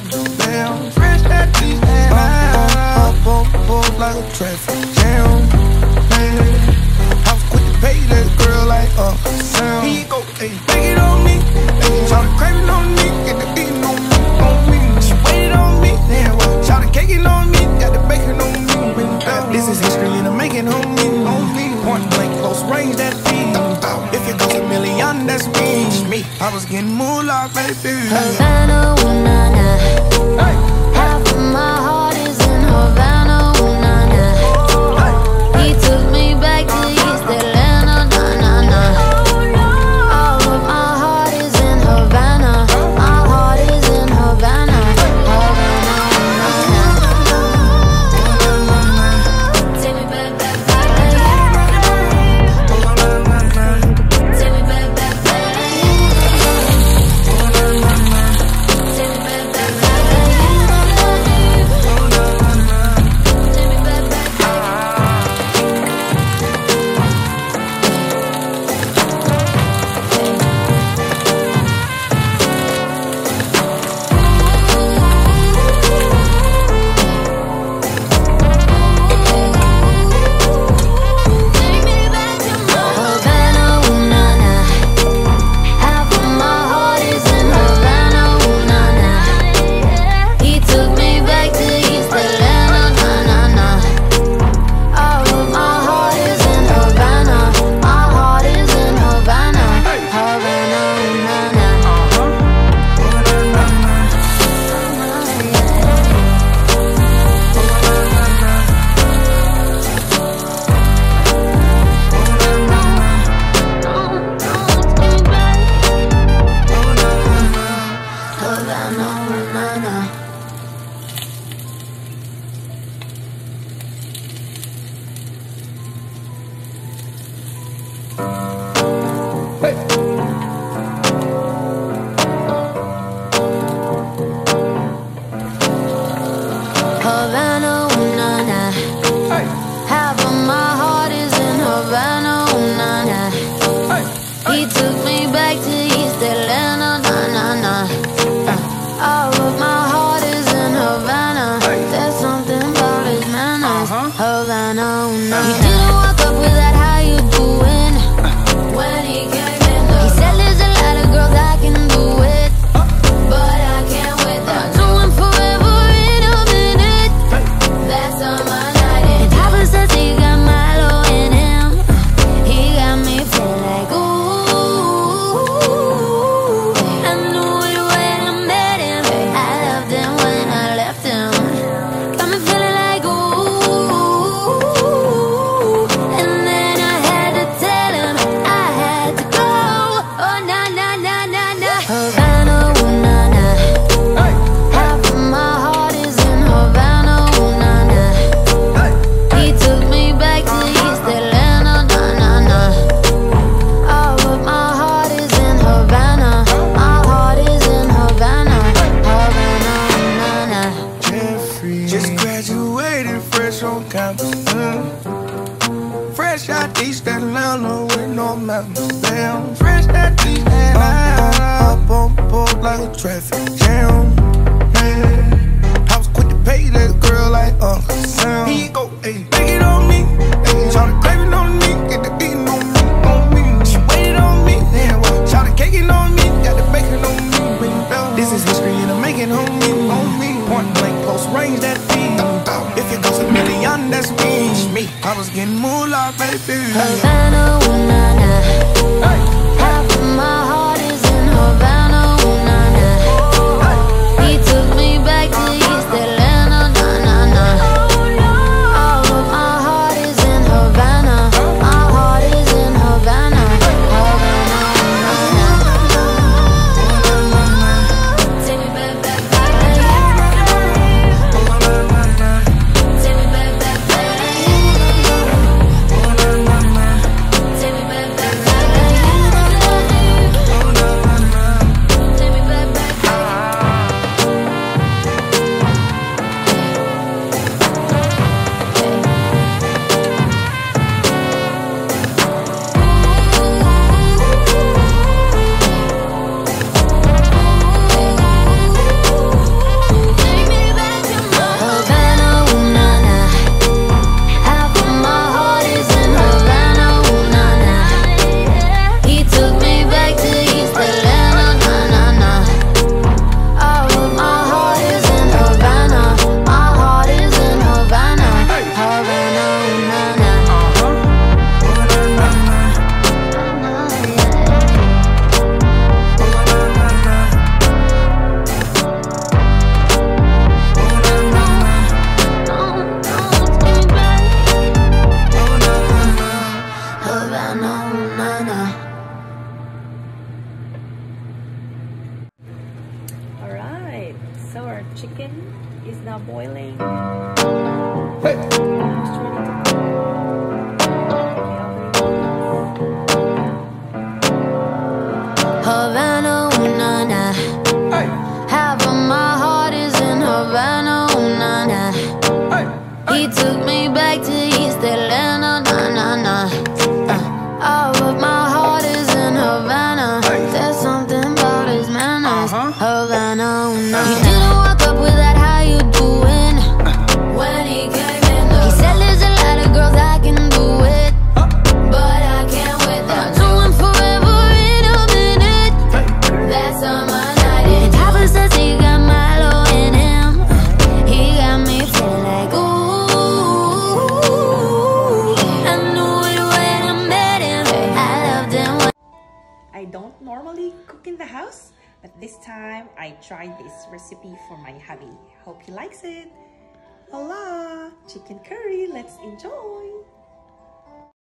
damn. Fresh at I on the board like traffic jam. Man, I was quick to pay that girl like a sound. He go, hey, Take it off. was getting moolah, baby. Havana, ooh, nah, nah. He took a traffic jam. Man. I was quick to pay that girl like Uncle Sam. He go, hey, take it on me. Hey, try to crave it on me. Get the eating on me, on me. She waited on me. Yeah, well, try to cake it on me. Got the bacon on me. This is history and I'm making on me. On me. Point blank, close range, that thing. If it goes a million, that's me. Me, I was getting like baby. Havana, ooh, na, na. in the house. But this time I tried this recipe for my hubby. Hope he likes it. Hola, chicken curry, let's enjoy.